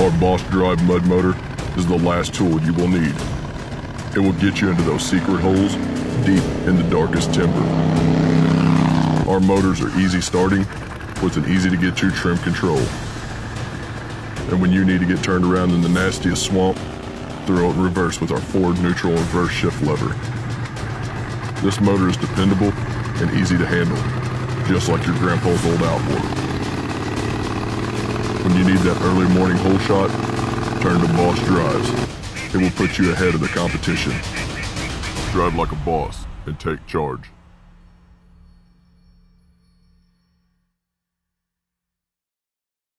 Our Boss Drive mud motor is the last tool you will need. It will get you into those secret holes deep in the darkest timber. Our motors are easy starting with an easy to get to trim control. And when you need to get turned around in the nastiest swamp, throw it in reverse with our forward neutral reverse shift lever. This motor is dependable and easy to handle, just like your grandpa's old outboard. Need that early morning hole shot, turn to Boss Drives. It will put you ahead of the competition. Drive like a boss and take charge.